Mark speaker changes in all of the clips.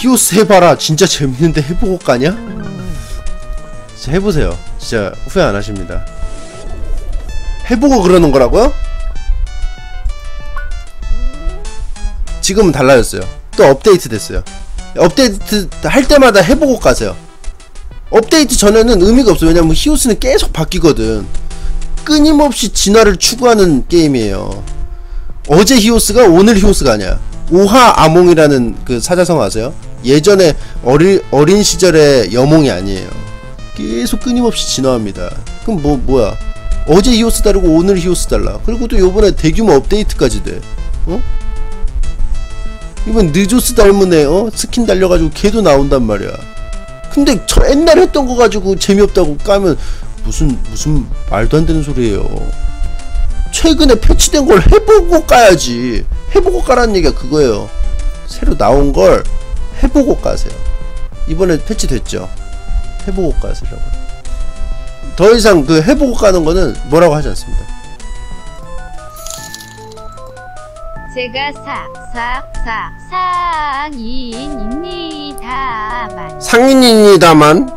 Speaker 1: 히오스 해봐라. 진짜 재밌는데 해보고 까냐? 진짜 해보세요. 진짜 후회 안 하십니다. 해보고 그러는 거라고요? 지금은 달라졌어요. 또 업데이트 됐어요. 업데이트 할 때마다 해보고 가세요. 업데이트 전에는 의미가 없어요. 왜냐면 히오스는 계속 바뀌거든. 끊임없이 진화를 추구하는 게임이에요. 어제 히오스가 오늘 히오스가 아니야. 오하 아몽이라는 그 사자성 아세요? 예전에 어리, 어린 시절의 여몽이 아니에요. 계속 끊임없이 진화합니다. 그럼 뭐 뭐야? 어제 히오스 다르고 오늘 히오스 달라. 그리고 또 요번에 대규모 업데이트까지 돼. 어? 이번 느조스 닮은 애 어? 스킨 달려가지고 걔도 나온단 말이야. 근데 저 옛날에 했던 거 가지고 재미없다고 까면 무슨 무슨 말도 안 되는 소리예요. 최근에 패치된 걸 해보고 까야지. 해보고 까라는 얘기가 그거예요. 새로 나온 걸 해보고 까세요 이번에 패치됐죠 해보고 까세라고 더 이상 그 해보고 까는 거는 뭐라고 하지 않습니다
Speaker 2: 제가 사, 사, 사, 상인입니다만.
Speaker 1: 상인입니다만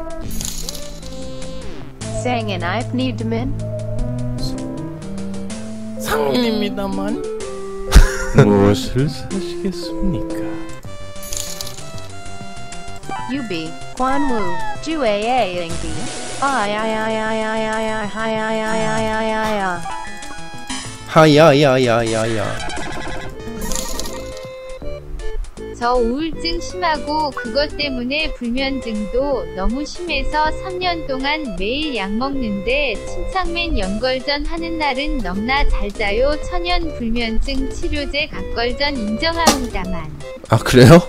Speaker 3: Sang and I've need men.
Speaker 4: 상인입니다만 무엇을 사시겠습니까?
Speaker 3: UB. Quan Wu. Ju A A Ing B. I I I I I I I I I I I I I I.
Speaker 1: 하야 야야야야
Speaker 2: 저 우울증 심하고 그것 때문에 불면증도 너무 심해서 3년 동안 매일 약 먹는데 침착맨 연걸전 하는 날은 넘나 잘 자요 천연 불면증 치료제 각걸전 인정합니다만.
Speaker 1: 아 그래요?